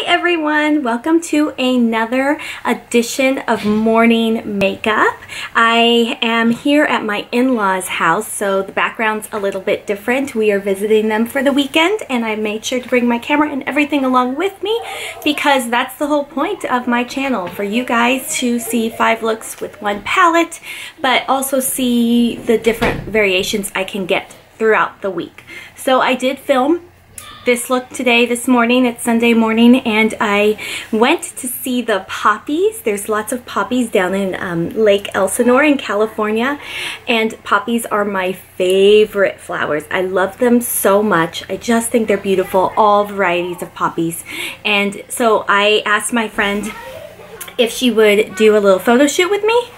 Hi everyone, welcome to another edition of morning makeup. I am here at my in-laws house so the background's a little bit different. We are visiting them for the weekend and I made sure to bring my camera and everything along with me because that's the whole point of my channel for you guys to see five looks with one palette but also see the different variations I can get throughout the week. So I did film this look today, this morning. It's Sunday morning and I went to see the poppies. There's lots of poppies down in um, Lake Elsinore in California and poppies are my favorite flowers. I love them so much. I just think they're beautiful, all varieties of poppies. And so I asked my friend if she would do a little photo shoot with me.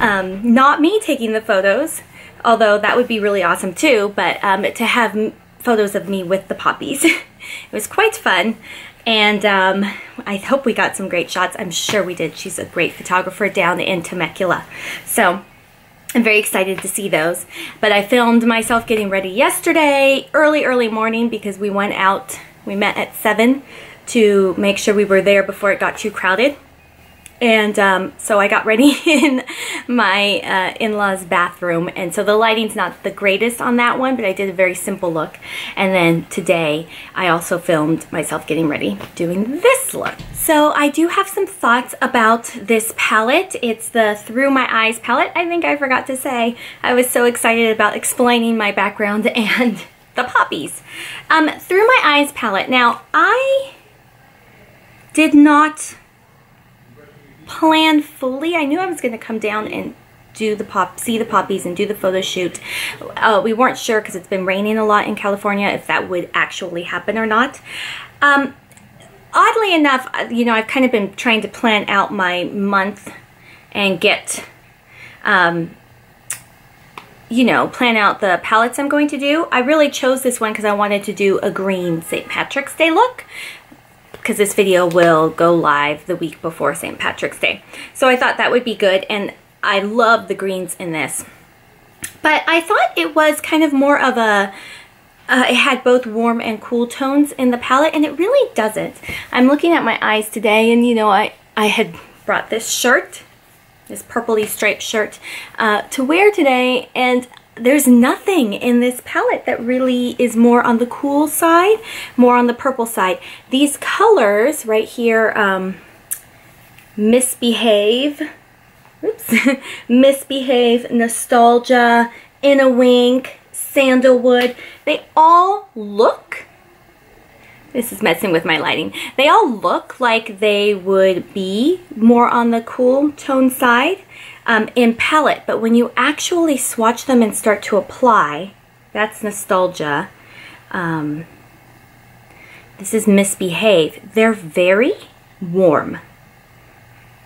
Um, not me taking the photos, although that would be really awesome too, but um, to have photos of me with the poppies. it was quite fun. And um, I hope we got some great shots. I'm sure we did. She's a great photographer down in Temecula. So I'm very excited to see those. But I filmed myself getting ready yesterday, early, early morning, because we went out, we met at 7 to make sure we were there before it got too crowded. And um, so I got ready in my uh, in-laws bathroom and so the lighting's not the greatest on that one but I did a very simple look and then today I also filmed myself getting ready doing this look. So I do have some thoughts about this palette. It's the Through My Eyes palette. I think I forgot to say I was so excited about explaining my background and the poppies. Um, Through My Eyes palette. Now I did not plan fully. I knew I was going to come down and do the pop, see the poppies and do the photo shoot. Uh, we weren't sure because it's been raining a lot in California if that would actually happen or not. Um, oddly enough, uh, you know, I've kind of been trying to plan out my month and get, um, you know, plan out the palettes I'm going to do. I really chose this one because I wanted to do a green St. Patrick's Day look because this video will go live the week before St. Patrick's Day. So I thought that would be good and I love the greens in this. But I thought it was kind of more of a, uh, it had both warm and cool tones in the palette and it really doesn't. I'm looking at my eyes today and you know, I, I had brought this shirt, this purpley striped shirt uh, to wear today and there's nothing in this palette that really is more on the cool side, more on the purple side. These colors right here, um, Misbehave, oops, Misbehave, Nostalgia, In a Wink, Sandalwood, they all look, this is messing with my lighting, they all look like they would be more on the cool tone side um, in palette, but when you actually swatch them and start to apply, that's Nostalgia. Um, this is Misbehave. They're very warm,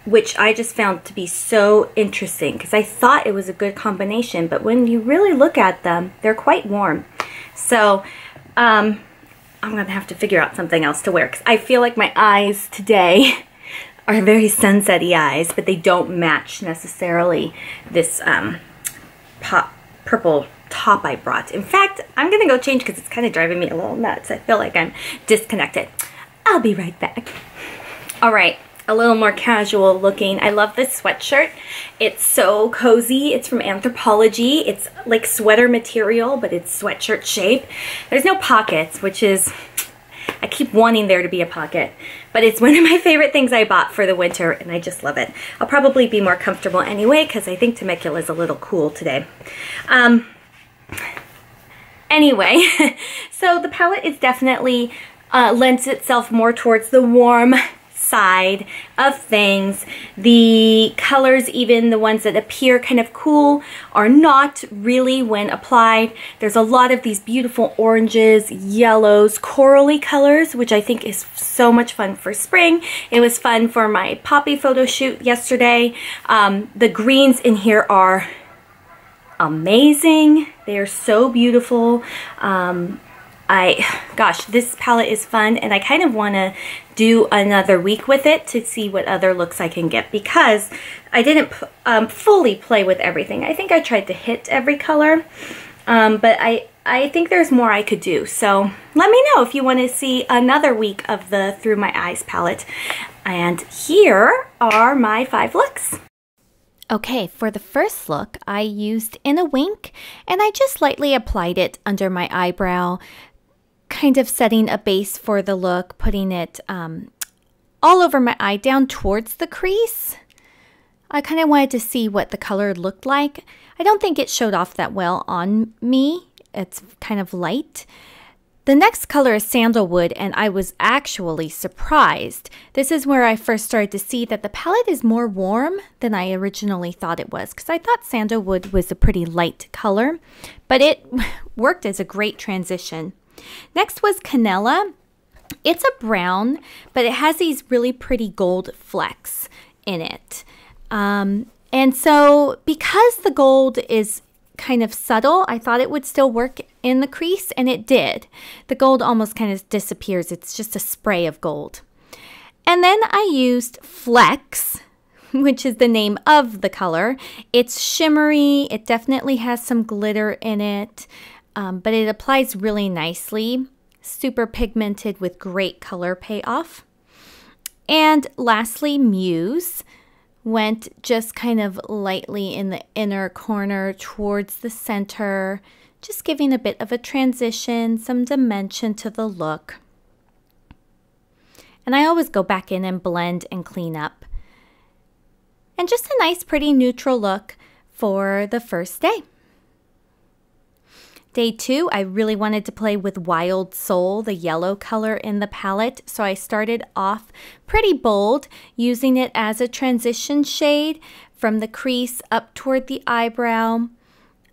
which I just found to be so interesting because I thought it was a good combination, but when you really look at them, they're quite warm. So, um, I'm to have to figure out something else to wear because I feel like my eyes today are very sunsetty eyes, but they don't match necessarily this um, pop, purple top I brought. In fact, I'm to go change because it's kind of driving me a little nuts. I feel like I'm disconnected. I'll be right back. All right, a little more casual looking. I love this sweatshirt. It's so cozy. It's from Anthropologie. It's like sweater material, but it's sweatshirt shape. There's no pockets, which is I keep wanting there to be a pocket, but it's one of my favorite things I bought for the winter and I just love it. I'll probably be more comfortable anyway because I think Temecula is a little cool today. Um, anyway, so the palette is definitely uh, lends itself more towards the warm side of things. The colors, even the ones that appear kind of cool, are not really when applied. There's a lot of these beautiful oranges, yellows, corally colors, which I think is so much fun for spring. It was fun for my poppy photo shoot yesterday. Um, the greens in here are amazing. They are so beautiful. Um, I, gosh, this palette is fun and I kind of want to do another week with it to see what other looks I can get because I didn't um, fully play with everything. I think I tried to hit every color Um, but I, I think there's more I could do. So let me know if you want to see another week of the Through My Eyes palette. And here are my five looks. Okay, for the first look, I used In a Wink and I just lightly applied it under my eyebrow, kind of setting a base for the look, putting it um, all over my eye down towards the crease. I kind of wanted to see what the color looked like. I don't think it showed off that well on me. It's kind of light. The next color is sandalwood, and I was actually surprised. This is where I first started to see that the palette is more warm than I originally thought it was, because I thought sandalwood was a pretty light color, but it worked as a great transition. Next was Canela. It's a brown, but it has these really pretty gold flecks in it. Um, and so because the gold is kind of subtle, I thought it would still work in the crease, and it did. The gold almost kind of disappears. It's just a spray of gold. And then I used Flex, which is the name of the color. It's shimmery. It definitely has some glitter in it, um, but it applies really nicely. Super pigmented with great color payoff. And lastly, Muse went just kind of lightly in the inner corner towards the center, just giving a bit of a transition, some dimension to the look. And I always go back in and blend and clean up. And just a nice, pretty neutral look for the first day. Day two, I really wanted to play with Wild Soul, the yellow color in the palette. So I started off pretty bold, using it as a transition shade from the crease up toward the eyebrow,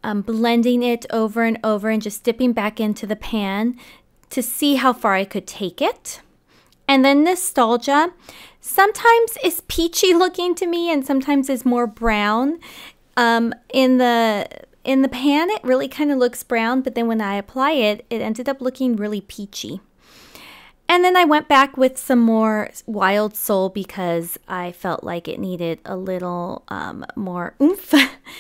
um, blending it over and over and just dipping back into the pan to see how far I could take it. And then Nostalgia sometimes is peachy looking to me and sometimes is more brown. Um, in the in the pan, it really kind of looks brown, but then when I apply it, it ended up looking really peachy. And then I went back with some more Wild Soul because I felt like it needed a little um, more oomph.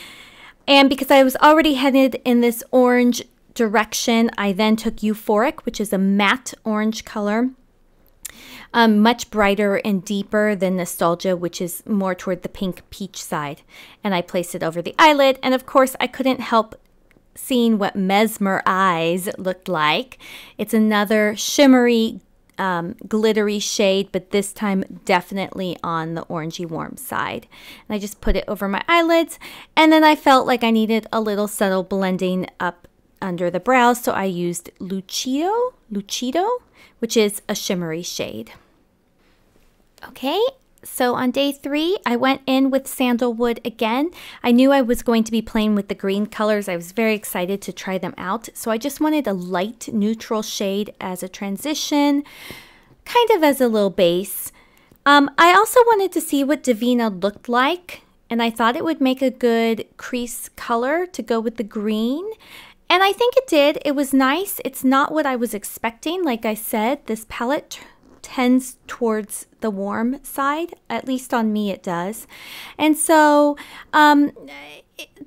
and because I was already headed in this orange direction, I then took Euphoric, which is a matte orange color um, much brighter and deeper than Nostalgia, which is more toward the pink peach side. And I placed it over the eyelid. And of course, I couldn't help seeing what Mesmer Eyes looked like. It's another shimmery, um, glittery shade, but this time definitely on the orangey warm side. And I just put it over my eyelids. And then I felt like I needed a little subtle blending up under the brows, so I used Lucido, Lucido, which is a shimmery shade. Okay, so on day three, I went in with sandalwood again. I knew I was going to be playing with the green colors. I was very excited to try them out. So I just wanted a light neutral shade as a transition, kind of as a little base. Um, I also wanted to see what Divina looked like, and I thought it would make a good crease color to go with the green. And I think it did. It was nice. It's not what I was expecting. Like I said, this palette tends towards the warm side. At least on me, it does. And so, um,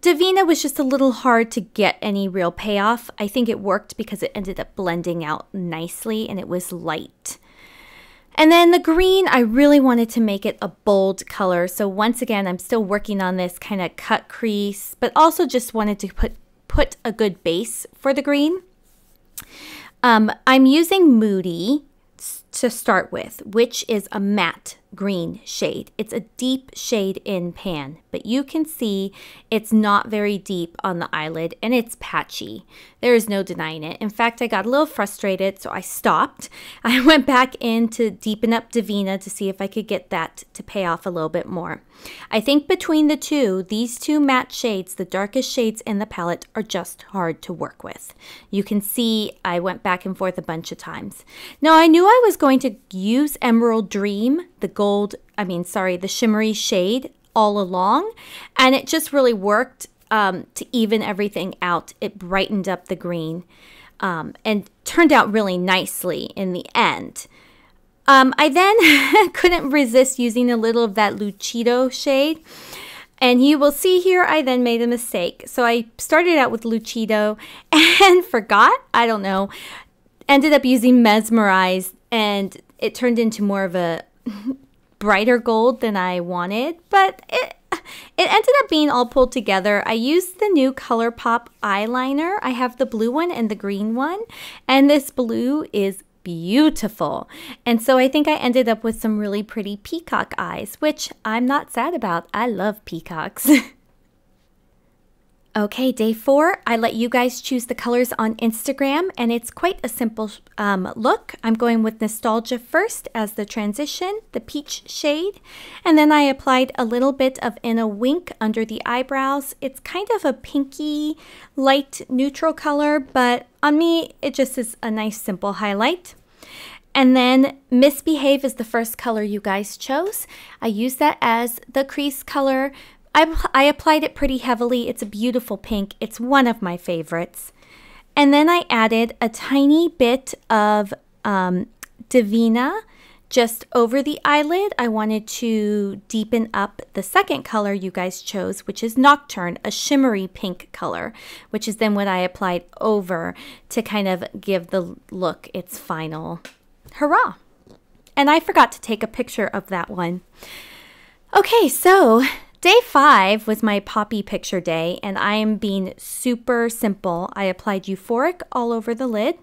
Divina was just a little hard to get any real payoff. I think it worked because it ended up blending out nicely and it was light. And then the green, I really wanted to make it a bold color. So once again, I'm still working on this kind of cut crease, but also just wanted to put put a good base for the green. Um, I'm using Moody to start with, which is a matte green shade. It's a deep shade in pan, but you can see it's not very deep on the eyelid and it's patchy. There is no denying it. In fact, I got a little frustrated, so I stopped. I went back in to deepen up Divina to see if I could get that to pay off a little bit more. I think between the two, these two matte shades, the darkest shades in the palette, are just hard to work with. You can see I went back and forth a bunch of times. Now, I knew I was going to use Emerald Dream, the gold, I mean, sorry, the shimmery shade all along. And it just really worked um, to even everything out. It brightened up the green um, and turned out really nicely in the end. Um, I then couldn't resist using a little of that Lucido shade. And you will see here, I then made a mistake. So I started out with Lucido and forgot, I don't know, ended up using Mesmerize and it turned into more of a brighter gold than I wanted, but it it ended up being all pulled together. I used the new ColourPop eyeliner. I have the blue one and the green one, and this blue is beautiful. And so I think I ended up with some really pretty peacock eyes, which I'm not sad about. I love peacocks. Okay, day four, I let you guys choose the colors on Instagram, and it's quite a simple um, look. I'm going with Nostalgia first as the transition, the peach shade, and then I applied a little bit of In a Wink under the eyebrows. It's kind of a pinky, light, neutral color, but on me, it just is a nice, simple highlight. And then Misbehave is the first color you guys chose. I use that as the crease color I, I applied it pretty heavily. It's a beautiful pink. It's one of my favorites. And then I added a tiny bit of um, Divina just over the eyelid. I wanted to deepen up the second color you guys chose, which is Nocturne, a shimmery pink color, which is then what I applied over to kind of give the look its final hurrah. And I forgot to take a picture of that one. Okay, so Day five was my poppy picture day, and I am being super simple. I applied euphoric all over the lid.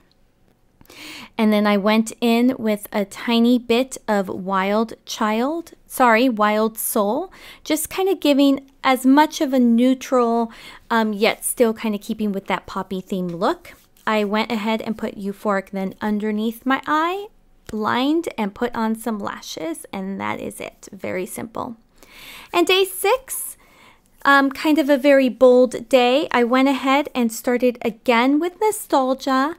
And then I went in with a tiny bit of Wild Child, sorry, Wild Soul, just kind of giving as much of a neutral, um, yet still kind of keeping with that poppy theme look. I went ahead and put Euphoric then underneath my eye, blind, and put on some lashes, and that is it. Very simple. And day six, um, kind of a very bold day, I went ahead and started again with Nostalgia.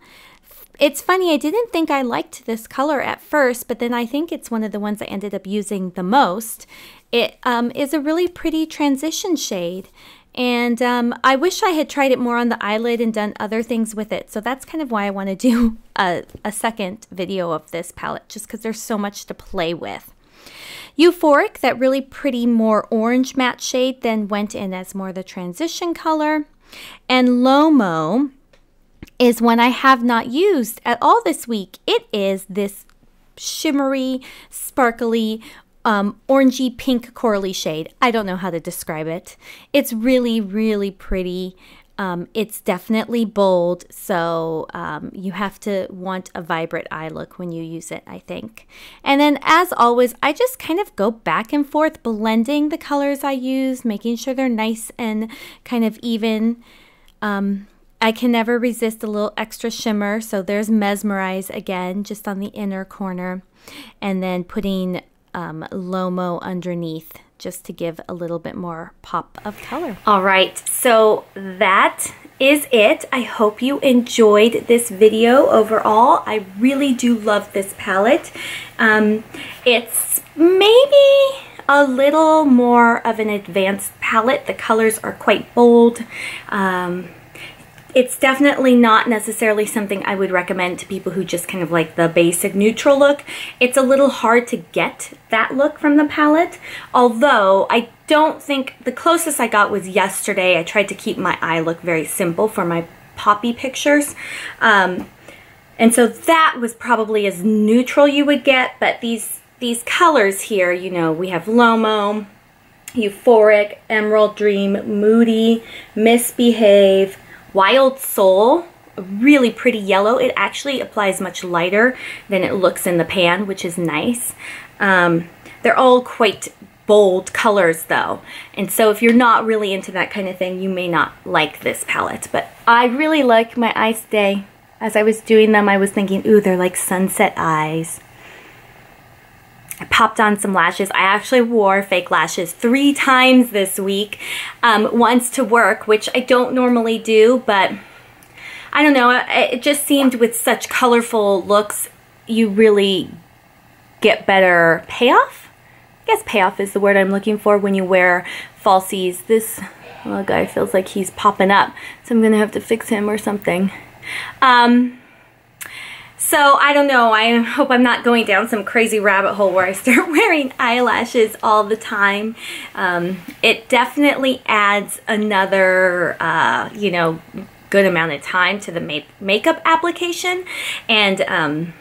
It's funny, I didn't think I liked this color at first, but then I think it's one of the ones I ended up using the most. It um, is a really pretty transition shade. And um, I wish I had tried it more on the eyelid and done other things with it. So that's kind of why I want to do a, a second video of this palette, just because there's so much to play with. Euphoric, that really pretty more orange matte shade, then went in as more the transition color. And Lomo is one I have not used at all this week. It is this shimmery, sparkly, um, orangey pink corally shade. I don't know how to describe it. It's really, really pretty. Um, it's definitely bold, so um, you have to want a vibrant eye look when you use it, I think. And then, as always, I just kind of go back and forth, blending the colors I use, making sure they're nice and kind of even. Um, I can never resist a little extra shimmer, so there's Mesmerize again, just on the inner corner, and then putting um, Lomo underneath just to give a little bit more pop of color. All right, so that is it. I hope you enjoyed this video overall. I really do love this palette. Um, it's maybe a little more of an advanced palette. The colors are quite bold. Um, it's definitely not necessarily something I would recommend to people who just kind of like the basic neutral look. It's a little hard to get that look from the palette, although I don't think, the closest I got was yesterday. I tried to keep my eye look very simple for my poppy pictures. Um, and so that was probably as neutral you would get, but these, these colors here, you know, we have Lomo, Euphoric, Emerald Dream, Moody, Misbehave, Wild Soul, really pretty yellow. It actually applies much lighter than it looks in the pan, which is nice. Um, they're all quite bold colors though. And so if you're not really into that kind of thing, you may not like this palette. But I really like my eyes today. As I was doing them, I was thinking, ooh, they're like sunset eyes. I popped on some lashes. I actually wore fake lashes three times this week. Um, once to work, which I don't normally do, but I don't know. It just seemed with such colorful looks, you really get better payoff. I guess payoff is the word I'm looking for when you wear falsies. This little guy feels like he's popping up, so I'm to have to fix him or something. Um, So I don't know, I hope I'm not going down some crazy rabbit hole where I start wearing eyelashes all the time. Um, it definitely adds another, uh, you know, good amount of time to the make makeup application and um,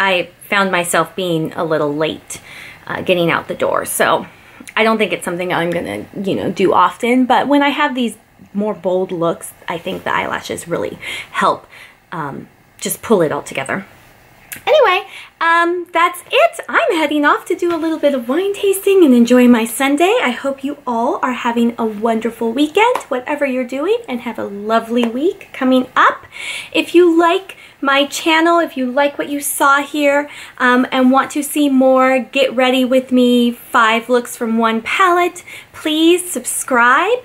I found myself being a little late uh, getting out the door. So I don't think it's something I'm gonna, you know, do often, but when I have these more bold looks, I think the eyelashes really help um, just pull it all together. Anyway, um, that's it. I'm heading off to do a little bit of wine tasting and enjoy my Sunday. I hope you all are having a wonderful weekend, whatever you're doing, and have a lovely week coming up. If you like my channel, if you like what you saw here um, and want to see more Get Ready With Me 5 Looks From One Palette, please subscribe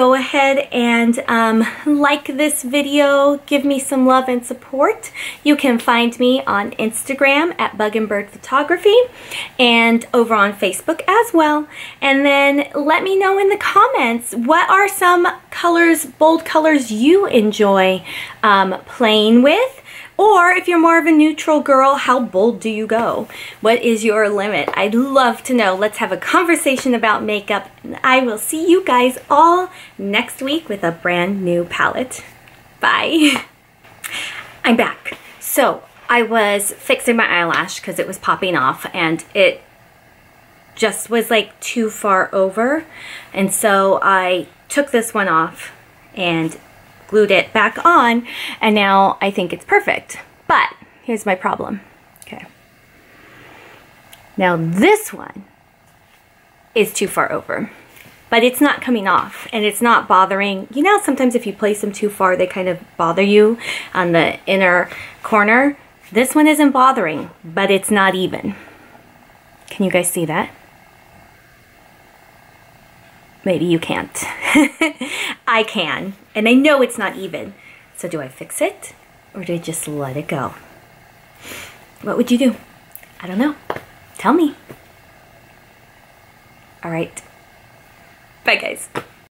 go ahead and um, like this video, give me some love and support. You can find me on Instagram at Bug and Bird Photography and over on Facebook as well. And then let me know in the comments, what are some colors, bold colors you enjoy um, playing with? Or if you're more of a neutral girl, how bold do you go? What is your limit? I'd love to know. Let's have a conversation about makeup. I will see you guys all next week with a brand new palette. Bye. I'm back. So I was fixing my eyelash because it was popping off and it just was like too far over. And so I took this one off and glued it back on, and now I think it's perfect. But here's my problem. Okay. Now this one is too far over, but it's not coming off and it's not bothering. You know, sometimes if you place them too far, they kind of bother you on the inner corner. This one isn't bothering, but it's not even. Can you guys see that? Maybe you can't. I can, and I know it's not even. So do I fix it or do I just let it go? What would you do? I don't know. Tell me. All right. Bye, guys.